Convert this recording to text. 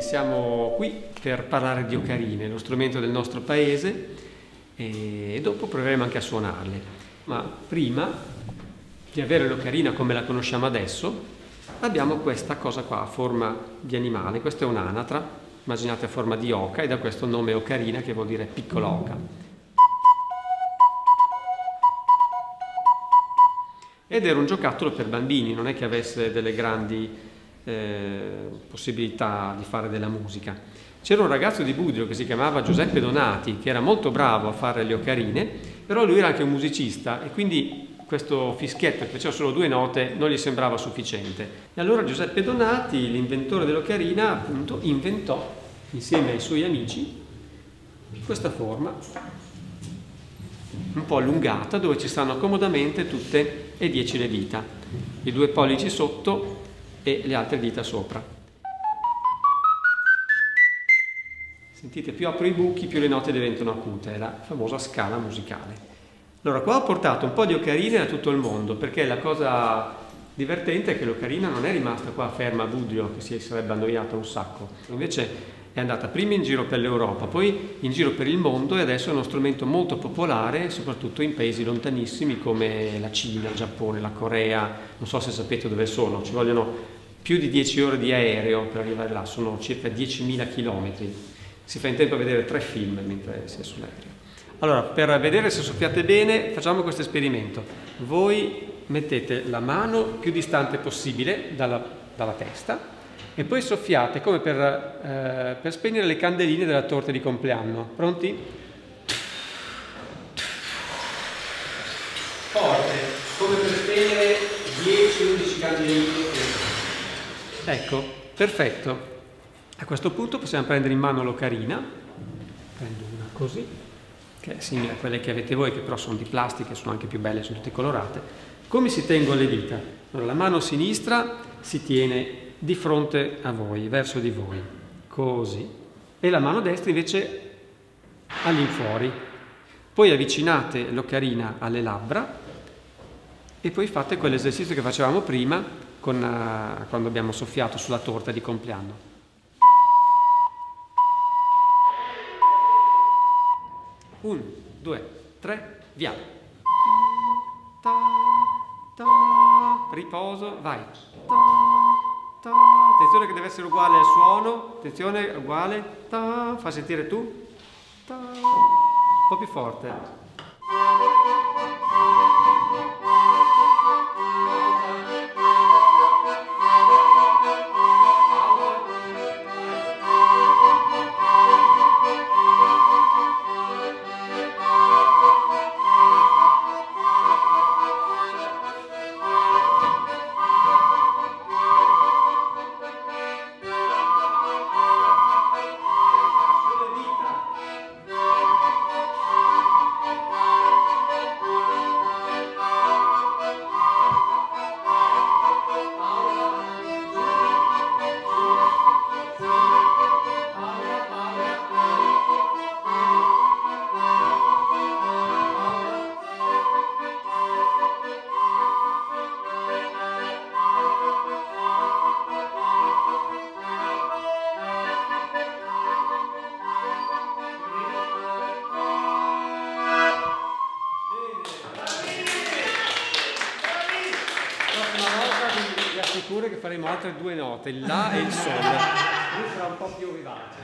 Siamo qui per parlare di ocarine, lo strumento del nostro paese e dopo proveremo anche a suonarle. Ma prima di avere l'ocarina come la conosciamo adesso, abbiamo questa cosa qua a forma di animale, questa è un'anatra, immaginate a forma di oca e da questo nome ocarina che vuol dire piccola oca. Ed era un giocattolo per bambini, non è che avesse delle grandi eh, possibilità di fare della musica. C'era un ragazzo di Budrio che si chiamava Giuseppe Donati, che era molto bravo a fare le ocarine, però lui era anche un musicista e quindi questo fischietto che faceva solo due note non gli sembrava sufficiente. E allora Giuseppe Donati, l'inventore dell'ocarina, appunto, inventò insieme ai suoi amici questa forma un po' allungata dove ci stanno comodamente tutte e dieci le dita. I due pollici sotto e le altre dita sopra. Sentite, più apro i buchi, più le note diventano acute, è la famosa scala musicale. Allora, qua ho portato un po' di ocarine da tutto il mondo, perché la cosa divertente è che l'ocarina non è rimasta qua ferma a Budrio, che si sarebbe annoiata un sacco. Invece è andata prima in giro per l'Europa, poi in giro per il mondo e adesso è uno strumento molto popolare, soprattutto in paesi lontanissimi come la Cina, il Giappone, la Corea, non so se sapete dove sono, ci vogliono più di 10 ore di aereo per arrivare là, sono circa 10.000 km. Si fa in tempo a vedere tre film mentre si è sull'aereo. Allora, per vedere se soffiate bene, facciamo questo esperimento. Voi mettete la mano più distante possibile dalla, dalla testa, e poi soffiate come per, eh, per spegnere le candeline della torta di compleanno. Pronti? Forte, come per spegnere 10-11 candeline. Ecco, perfetto. A questo punto possiamo prendere in mano l'ocarina, prendo una così, che è simile a quelle che avete voi, che però sono di plastica, sono anche più belle, sono tutte colorate. Come si tengono le dita? Allora, la mano sinistra si tiene di fronte a voi, verso di voi, così. E la mano destra invece all'infuori. Poi avvicinate l'ocarina alle labbra e poi fate quell'esercizio che facevamo prima con, uh, quando abbiamo soffiato sulla torta di compleanno. Un, due, tre, via. Riposo, vai. Attenzione che deve essere uguale al suono, attenzione, uguale, ta, fa sentire tu, ta, un po' più forte. Assicuro che faremo altre due note, il La e il Sol. Lui sarà un po' più vivace.